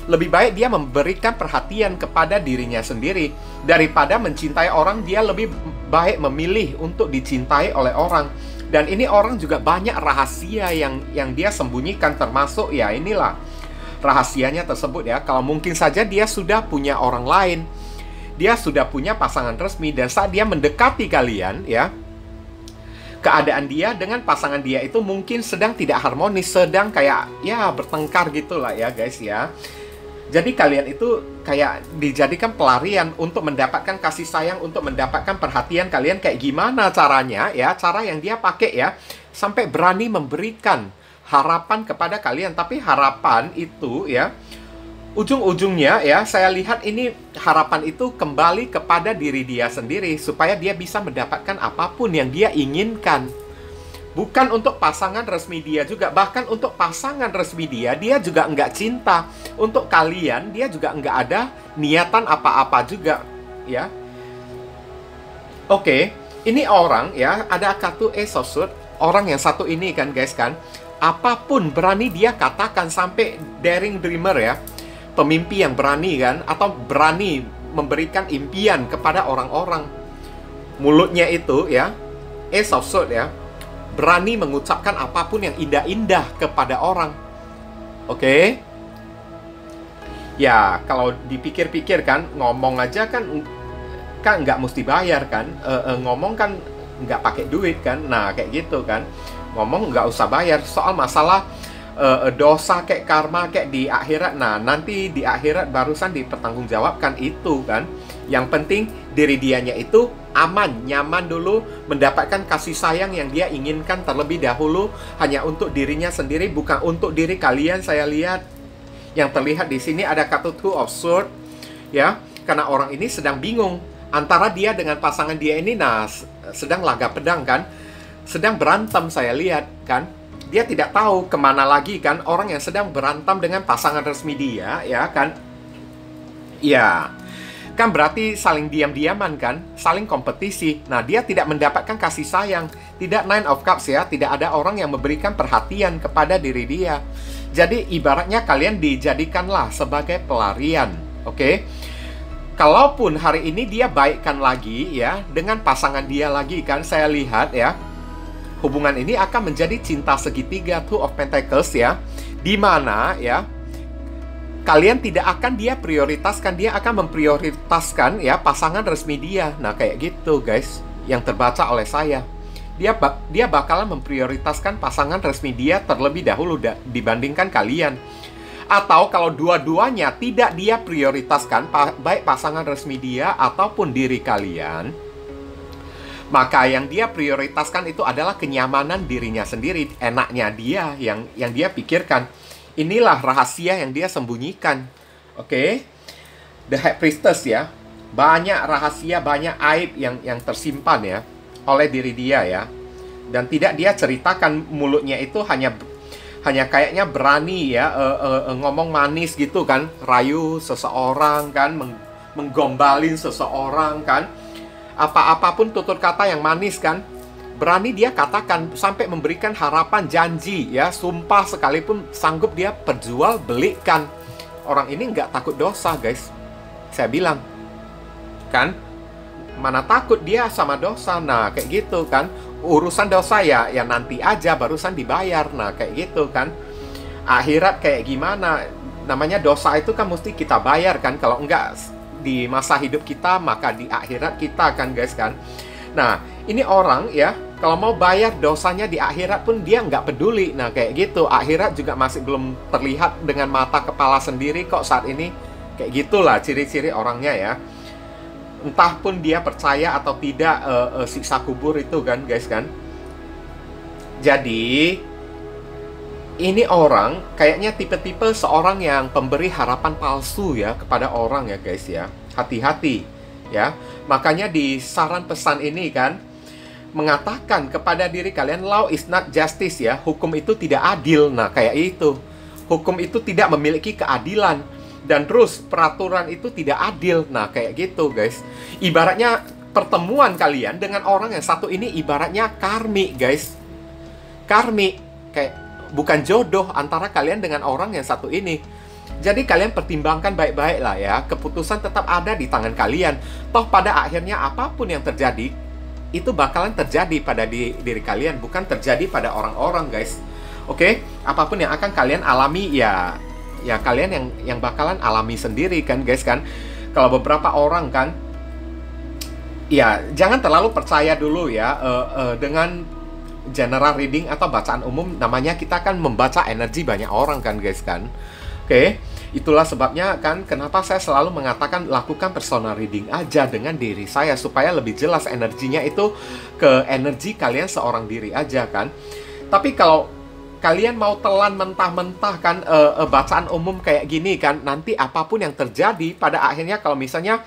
lebih baik dia memberikan perhatian kepada dirinya sendiri. Daripada mencintai orang dia lebih baik memilih untuk dicintai oleh orang. Dan ini orang juga banyak rahasia yang yang dia sembunyikan termasuk ya inilah rahasianya tersebut ya. Kalau mungkin saja dia sudah punya orang lain dia sudah punya pasangan resmi dan saat dia mendekati kalian ya keadaan dia dengan pasangan dia itu mungkin sedang tidak harmonis, sedang kayak ya bertengkar gitulah ya guys ya. Jadi kalian itu kayak dijadikan pelarian untuk mendapatkan kasih sayang, untuk mendapatkan perhatian kalian kayak gimana caranya ya, cara yang dia pakai ya, sampai berani memberikan harapan kepada kalian. Tapi harapan itu ya ujung-ujungnya ya saya lihat ini harapan itu kembali kepada diri dia sendiri supaya dia bisa mendapatkan apa pun yang dia inginkan bukan untuk pasangan resmi dia juga. Bahkan untuk pasangan resmi dia dia juga enggak cinta. Untuk kalian dia juga enggak ada niatan apa-apa juga ya. Oke ini orang ya ada kartu esosut orang yang satu ini kan guys kan. Apa pun berani dia katakan sampai daring dreamer ya. Pemimpi yang berani kan atau berani memberikan impian kepada orang-orang. Mulutnya itu ya eh of ya berani mengucapkan apa pun yang indah-indah kepada orang oke okay? ya kalau dipikir-pikir kan ngomong aja kan kan nggak mesti bayar kan e, e, ngomong kan nggak pakai duit kan nah kayak gitu kan ngomong nggak usah bayar soal masalah uh, dosa kayak karma kayak di akhirat. Nah, nanti di akhirat barusan dipertanggungjawabkan itu kan. Yang penting diri dianya itu aman, nyaman dulu, mendapatkan kasih sayang yang dia inginkan terlebih dahulu. Hanya untuk dirinya sendiri, bukan untuk diri kalian. Saya lihat. Yang terlihat di sini ada kata two of sword, ya, karena orang ini sedang bingung antara dia dengan pasangan dia ini, nah sedang laga pedang kan, sedang berantem saya lihat kan, dia tidak tahu ke mana lagi kan? Orang yang sedang berantem dengan pasangan resmi dia ya kan? Ya kan berarti saling diam-diaman kan? Saling kompetisi. Nah dia tidak mendapatkan kasih sayang. Tidak nine of cups ya. Tidak ada orang yang memberikan perhatian kepada diri dia. Jadi ibaratnya kalian dijadikanlah sebagai pelarian oke? Okay? kalaupun hari ini dia baikkan lagi ya dengan pasangan dia lagi kan saya lihat ya hubungan ini akan menjadi cinta segitiga two of pentacles ya. Di mana ya kalian tidak akan dia prioritaskan dia akan memprioritaskan ya pasangan resmi dia. Nah kayak gitu guys yang terbaca oleh saya. Dia dia bakalan memprioritaskan pasangan resmi dia terlebih dahulu da dibandingkan kalian. Atau kalau dua-duanya tidak dia prioritaskan baik pasangan resmi dia ataupun diri kalian maka yang dia prioritaskan itu adalah kenyamanan dirinya sendiri, enaknya dia yang yang dia pikirkan. Inilah rahasia yang dia sembunyikan. Oke. Okay? The High Priestess ya. Banyak rahasia, banyak aib yang yang tersimpan ya oleh diri dia ya. Dan tidak dia ceritakan mulutnya itu hanya hanya kayaknya berani ya uh, uh, uh, ngomong manis gitu kan, rayu seseorang kan, meng menggombalin seseorang kan apa-apapun tutur kata yang manis kan berani dia katakan sampai memberikan harapan janji ya. Sumpah sekalipun sanggup dia perjual belikan. Orang ini nggak takut dosa guys. Saya bilang kan mana takut dia sama dosa? Nah kayak gitu kan. Urusan dosa ya ya nanti aja barusan dibayar. Nah kayak gitu kan. Akhirat kayak gimana? Namanya dosa itu kan mesti kita bayar kan. Kalau enggak di masa hidup kita maka di akhirat kita kan guys kan. Nah ini orang ya kalau mau bayar dosanya di akhirat pun dia nggak peduli. Nah kayak gitu. Akhirat juga masih belum terlihat dengan mata kepala sendiri kok saat ini. Kayak gitulah ciri-ciri orangnya ya. Entah pun dia percaya atau tidak uh, uh, siksa kubur itu kan guys kan. Jadi ini orang kayaknya tipe-tipe seorang yang pemberi harapan palsu ya kepada orang ya guys ya. Hati-hati ya. Makanya di saran pesan ini kan mengatakan kepada diri kalian law is not justice ya. Hukum itu tidak adil. Nah, kayak itu. Hukum itu tidak memiliki keadilan dan terus peraturan itu tidak adil. Nah, kayak gitu, guys. Ibaratnya pertemuan kalian dengan orang yang satu ini ibaratnya karmi, guys. Karmi kayak bukan jodoh antara kalian dengan orang yang satu ini. Jadi kalian pertimbangkan baik-baik lah ya. Keputusan tetap ada di tangan kalian. Toh pada akhirnya apa pun yang terjadi itu bakalan terjadi pada di, diri kalian, bukan terjadi pada orang-orang, guys. Oke, okay? apa pun yang akan kalian alami ya ya kalian yang yang bakalan alami sendiri kan guys kan kalau beberapa orang kan ya jangan terlalu percaya dulu ya uh, uh, dengan general reading atau bacaan umum namanya kita kan membaca energi banyak orang kan guys kan oke okay? Itulah sebabnya kan kenapa saya selalu mengatakan lakukan personal reading aja dengan diri saya supaya lebih jelas energinya itu ke energi kalian seorang diri aja kan tapi kalau kalian mau telan mentah-mentah kan uh, bacaan umum kayak gini kan nanti apa pun yang terjadi pada akhirnya kalau misalnya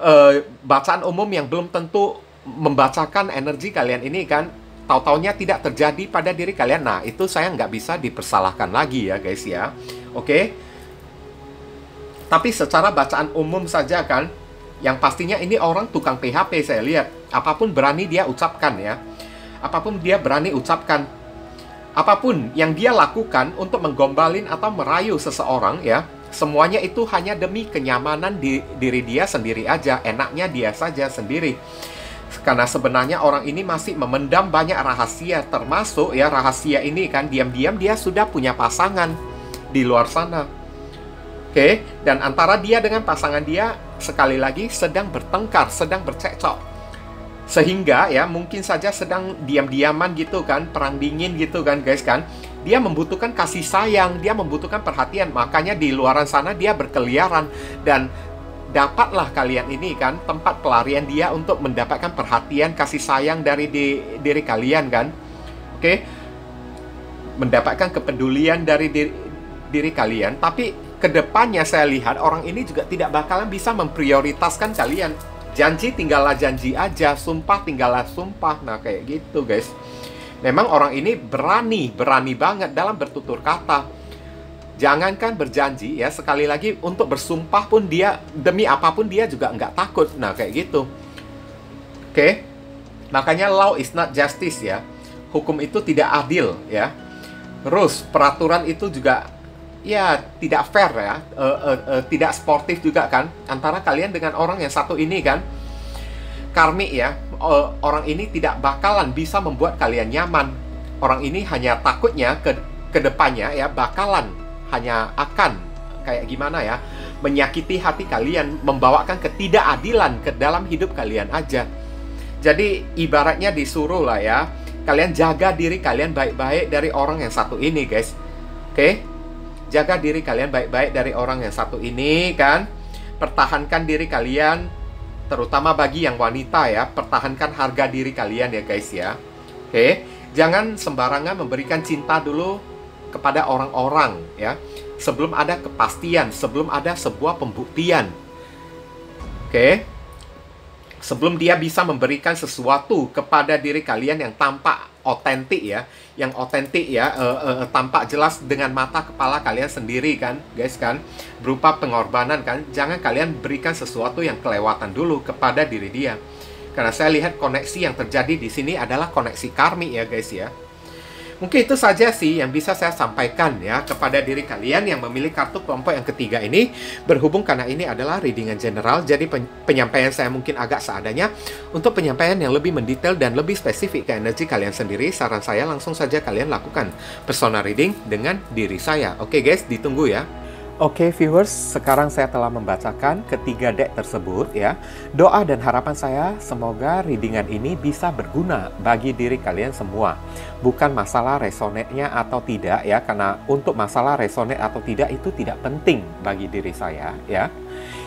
uh, bacaan umum yang belum tentu membacakan energi kalian ini kan tahu-taunya tidak terjadi pada diri kalian nah itu saya nggak bisa dipersalahkan lagi ya guys ya oke okay? Tapi secara bacaan umum saja kan yang pastinya ini orang tukang PHP saya lihat. Apa pun berani dia ucapkan ya. Apa pun dia berani ucapkan. Apa pun yang dia lakukan untuk menggombalin atau merayu seseorang ya semuanya itu hanya demi kenyamanan di diri dia sendiri aja. Enaknya dia saja sendiri. Karena sebenarnya orang ini masih memendam banyak rahasia termasuk ya rahasia ini kan diam-diam dia sudah punya pasangan di luar sana oke dan antara dia dengan pasangan dia sekali lagi sedang bertengkar sedang bercekcok. Sehingga ya mungkin saja sedang diam-diaman gitu kan perang dingin gitu kan guys kan. Dia membutuhkan kasih sayang dia membutuhkan perhatian. Makanya di luaran sana dia berkeliaran. Dan dapatlah kalian ini kan tempat pelarian dia untuk mendapatkan perhatian kasih sayang dari di, diri kalian kan. Oke? Mendapatkan kepedulian dari diri, diri kalian. Tapi ke depannya saya lihat orang ini juga tidak bakalan bisa memprioritaskan kalian janji tinggallah janji aja, sumpah tinggallah sumpah. Nah, kayak gitu, guys. Memang orang ini berani, berani banget dalam bertutur kata. Jangankan berjanji ya, sekali lagi untuk bersumpah pun dia demi apa pun dia juga nggak takut. Nah, kayak gitu. Oke. Okay? Makanya law is not justice ya. Hukum itu tidak adil ya. Terus peraturan itu juga ya tidak fair ya, uh, uh, uh, tidak sportif juga kan antara kalian dengan orang yang satu ini kan. Karmi ya, uh, orang ini tidak bakalan bisa membuat kalian nyaman. Orang ini hanya takutnya ke ke depannya ya bakalan hanya akan kayak gimana ya menyakiti hati kalian, membawakan ketidakadilan ke dalam hidup kalian aja. Jadi ibaratnya disuruh lah ya, kalian jaga diri kalian baik-baik dari orang yang satu ini guys. Oke? Okay? Jaga diri kalian baik-baik dari orang yang satu ini kan. Pertahankan diri kalian terutama bagi yang wanita ya, pertahankan harga diri kalian ya guys ya. Oke, jangan sembarangan memberikan cinta dulu kepada orang-orang ya. Sebelum ada kepastian, sebelum ada sebuah pembuktian. Oke. Sebelum dia bisa memberikan sesuatu kepada diri kalian yang tampak otentik ya, yang otentik ya, uh, uh, tampak jelas dengan mata kepala kalian sendiri kan, guys kan, berupa pengorbanan kan. Jangan kalian berikan sesuatu yang kelewatan dulu kepada diri dia. Karena saya lihat koneksi yang terjadi di sini adalah koneksi karmi ya guys ya. Mungkin itu saja sih yang bisa saya sampaikan ya kepada diri kalian yang memilih kartu kelompok yang ketiga ini. Berhubung karena ini adalah readingan general, jadi penyampaian saya mungkin agak seadanya. Untuk penyampaian yang lebih mendetail dan lebih spesifik ke energi kalian sendiri, saran saya langsung saja kalian lakukan personal reading dengan diri saya. Oke guys, ditunggu ya. Oke viewers, sekarang saya telah membacakan ketiga deck tersebut ya. Doa dan harapan saya semoga readingan ini bisa berguna bagi diri kalian semua. Bukan masalah resonate-nya atau tidak ya, karena untuk masalah resonate atau tidak itu tidak penting bagi diri saya ya.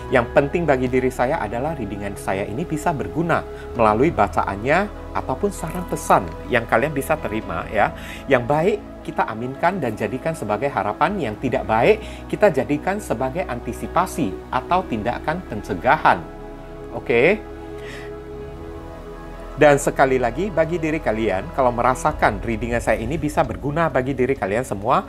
Yang penting bagi diri saya adalah readingan saya ini bisa berguna melalui bacaannya ataupun saran pesan yang kalian bisa terima ya. Yang baik kita aminkan dan jadikan sebagai harapan, yang tidak baik kita jadikan sebagai antisipasi atau tindakan pencegahan. Oke. Dan sekali lagi bagi diri kalian, kalau merasakan readingan saya ini bisa berguna bagi diri kalian semua,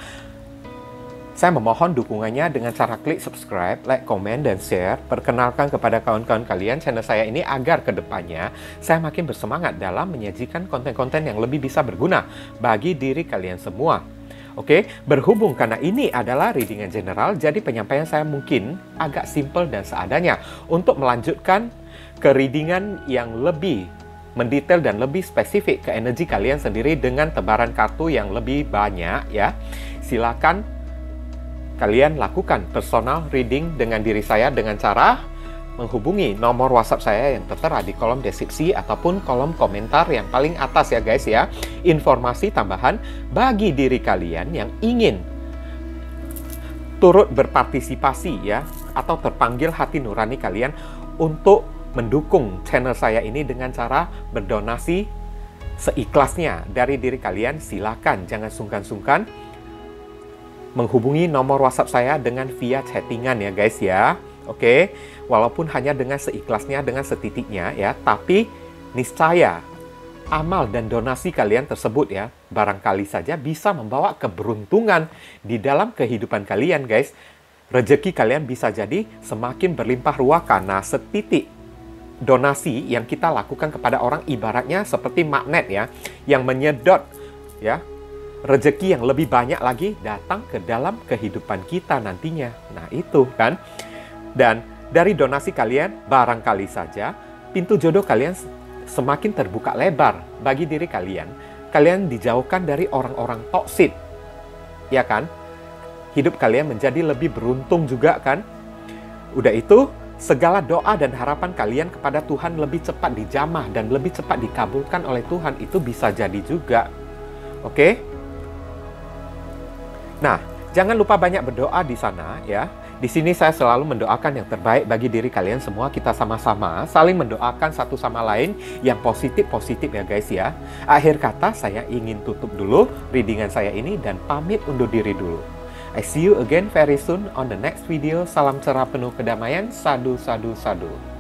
saya memohon dukungannya dengan cara klik subscribe, like, komen, dan share. Perkenalkan kepada kawan-kawan kalian channel saya ini agar ke depannya saya makin bersemangat dalam menyajikan konten-konten yang lebih bisa berguna bagi diri kalian semua. Oke, berhubung karena ini adalah readingan general, jadi penyampaian saya mungkin agak simple dan seadanya untuk melanjutkan ke readingan yang lebih mendetail dan lebih spesifik ke energi kalian sendiri dengan tebaran kartu yang lebih banyak ya. Silakan kalian lakukan personal reading dengan diri saya dengan cara menghubungi nomor WhatsApp saya yang tertera di kolom deskripsi ataupun kolom komentar yang paling atas ya guys ya. Informasi tambahan bagi diri kalian yang ingin turut berpartisipasi ya atau terpanggil hati nurani kalian untuk mendukung channel saya ini dengan cara berdonasi seikhlasnya dari diri kalian silakan jangan sungkan-sungkan menghubungi nomor WhatsApp saya dengan via chattingan ya guys ya. Oke, walaupun hanya dengan seikhlasnya, dengan setitiknya ya, tapi niscaya amal dan donasi kalian tersebut ya, barangkali saja bisa membawa keberuntungan di dalam kehidupan kalian guys. Rezeki kalian bisa jadi semakin berlimpah ruah karena setitik donasi yang kita lakukan kepada orang ibaratnya seperti magnet ya, yang menyedot ya rezeki yang lebih banyak lagi datang ke dalam kehidupan kita nantinya. Nah, itu kan. Dan dari donasi kalian, barangkali saja pintu jodoh kalian semakin terbuka lebar bagi diri kalian. Kalian dijauhkan dari orang-orang toksik. Ya kan? Hidup kalian menjadi lebih beruntung juga kan? Udah itu, segala doa dan harapan kalian kepada Tuhan lebih cepat dijamah dan lebih cepat dikabulkan oleh Tuhan itu bisa jadi juga. Oke? Okay? Nah, jangan lupa banyak berdoa di sana ya. Di sini saya selalu mendoakan yang terbaik bagi diri kalian semua. Kita sama-sama saling mendoakan satu sama lain yang positif-positif ya guys ya. Akhir kata saya ingin tutup dulu readingan saya ini dan pamit undur diri dulu. I see you again very soon on the next video. Salam cerah penuh kedamaian. Sadu, sadu, sadu.